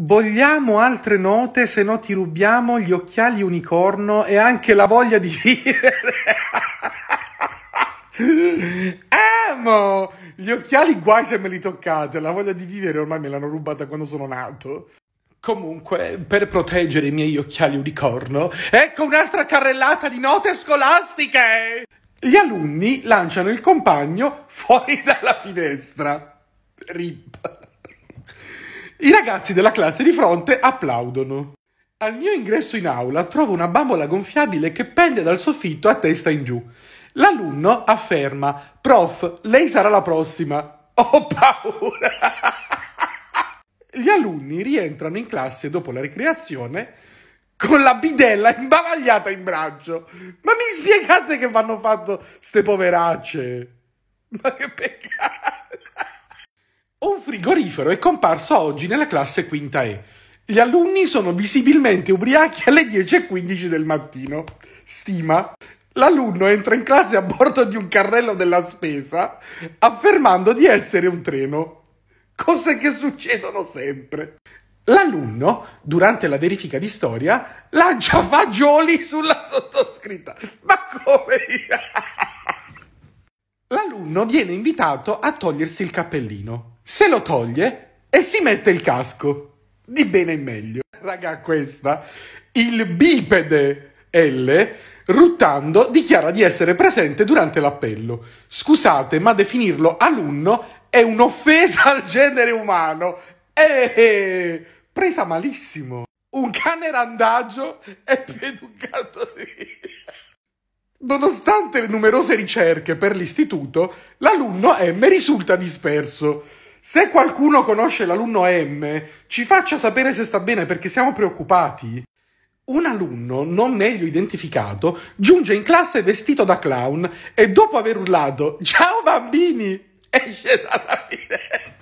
Vogliamo altre note, se no ti rubiamo gli occhiali unicorno e anche la voglia di vivere. Amo! Gli occhiali guai se me li toccate, la voglia di vivere ormai me l'hanno rubata quando sono nato. Comunque, per proteggere i miei occhiali unicorno, ecco un'altra carrellata di note scolastiche! Gli alunni lanciano il compagno fuori dalla finestra. Rip. I ragazzi della classe di fronte applaudono. Al mio ingresso in aula trovo una bambola gonfiabile che pende dal soffitto a testa in giù. L'alunno afferma: Prof, lei sarà la prossima. Ho paura! Gli alunni rientrano in classe dopo la ricreazione con la bidella imbavagliata in braccio. Ma mi spiegate che vanno fatto ste poveracce? Ma che peccato! Un frigorifero è comparso oggi nella classe quinta E. Gli alunni sono visibilmente ubriachi alle 10.15 del mattino. Stima. L'alunno entra in classe a bordo di un carrello della spesa affermando di essere un treno. Cose che succedono sempre. L'alunno, durante la verifica di storia, lancia fagioli sulla sottoscritta. Ma come? L'alunno viene invitato a togliersi il cappellino. Se lo toglie e si mette il casco. Di bene in meglio. Raga, questa. Il bipede L, ruttando, dichiara di essere presente durante l'appello. Scusate, ma definirlo alunno è un'offesa al genere umano. Eh, presa malissimo. Un cane randagio è più educato di... Nonostante le numerose ricerche per l'istituto, l'alunno M risulta disperso. Se qualcuno conosce l'alunno M, ci faccia sapere se sta bene perché siamo preoccupati. Un alunno non meglio identificato giunge in classe vestito da clown e dopo aver urlato Ciao bambini! esce dalla finestra.